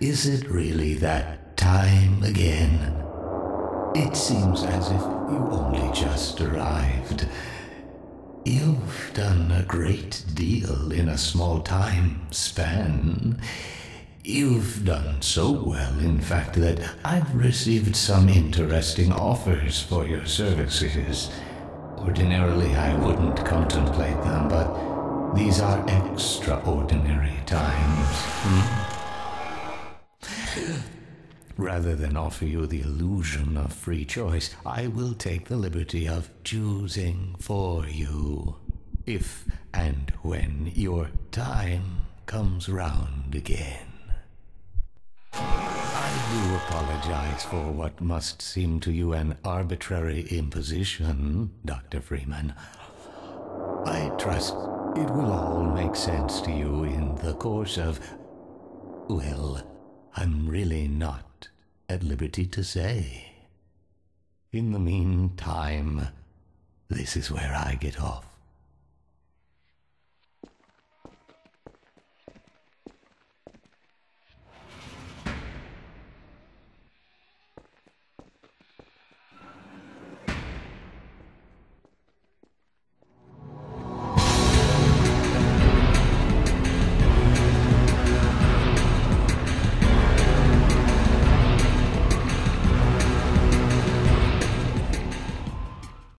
Is it really that time again? It seems as if you only just arrived. You've done a great deal in a small time span. You've done so well, in fact, that I've received some interesting offers for your services. Ordinarily, I wouldn't contemplate them, but these are extraordinary times. Hmm? Rather than offer you the illusion of free choice, I will take the liberty of choosing for you. If and when your time comes round again. I do apologize for what must seem to you an arbitrary imposition, Dr. Freeman. I trust it will all make sense to you in the course of. Well, I'm really not at liberty to say. In the meantime, this is where I get off.